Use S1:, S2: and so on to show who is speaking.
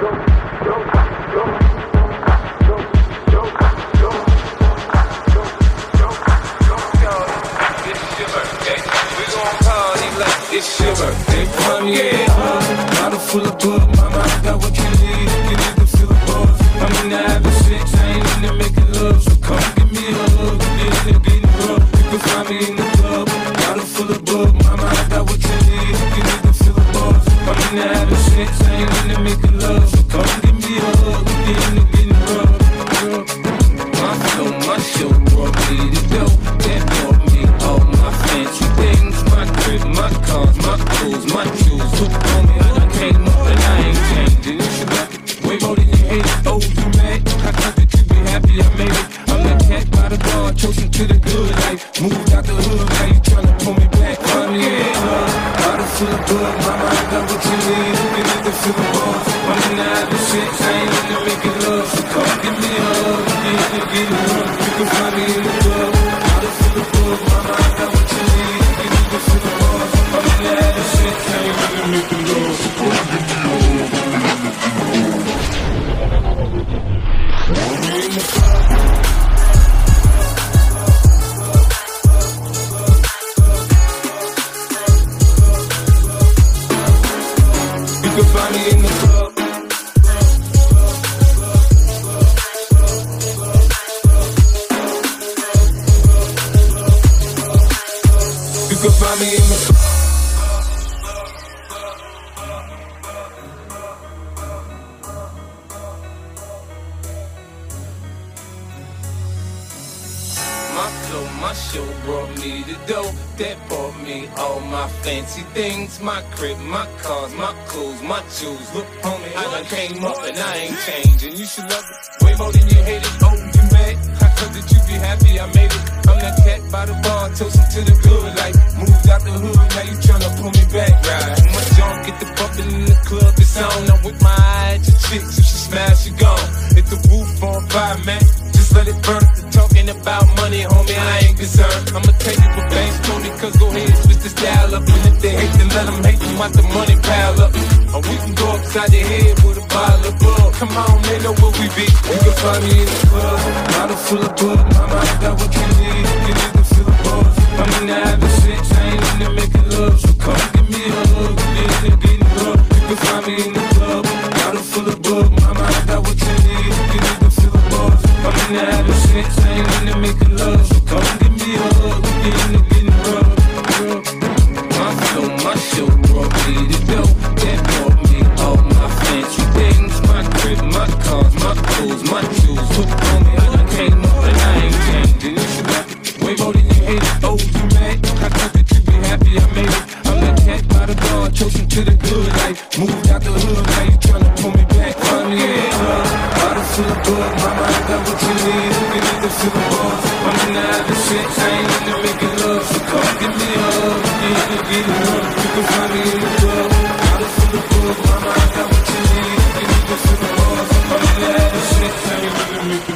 S1: go. Chicks ain't into making love, so come give me a hug. we be in the getting rough, girl. My show, my show brought me good life. Moved out the hood, now you tryna pull me back. Find me in the club, bottle full of bug. Mama, I got what you need. You can either feel the buzz. I'm in the sex, I ain't into making love. So come give me a hug, you can get up. You can find me in the can find me in the My show brought me the dough that bought me all my fancy things. My crib, my cars, my clothes, my shoes. Look, homie, I done came up and I ain't changing. You should love it way more than you hate it. Oh, you mad? I thought that you be happy I made it. I'm that cat by the bar, toasting to the good life. Out the hood, now you tryna pull me back, right? My junk get the bumping in the club, it's on. I'm with my eye at your chicks, if she smash, she gone. Hit the roof on fire, man. Just let it burn. The talking about money, homie, I ain't concerned. I'ma take it for banks, me, cause go ahead, switch the style up. And if they hate, then let them hate them, watch the money pile up. Or we can go upside the head with a bottle of bug. Come on, they know where we be. You can find me in the club, bottle full of bug. Mama, I got what you need. You can even feel the buzz. I'm in the I ain't into making love. Come give me a hug, you into getting rough. You can find me in the club, bottle full of bug. Mama, I got what you need. You can even feel the buzz. I'm in the having sex, I ain't into making love. Come give me a hug, you into getting rough. My flow, my show brought me the dough that brought me all my fancy things. My crib, my cars, my clothes, my shoes. Look on to the good, like moved out the hood, now you tryna pull me back. Find me in love, bottle full of blood, mama, I got what you need, you can either feel the buzz. I'm in the other shit, I ain't into making love, so come give me a hug, you ain't gonna get enough, you can find me in the club. Bottle full of blood, mama, I got what you need, you can either feel the buzz. I'm in the other shit, I ain't into making love.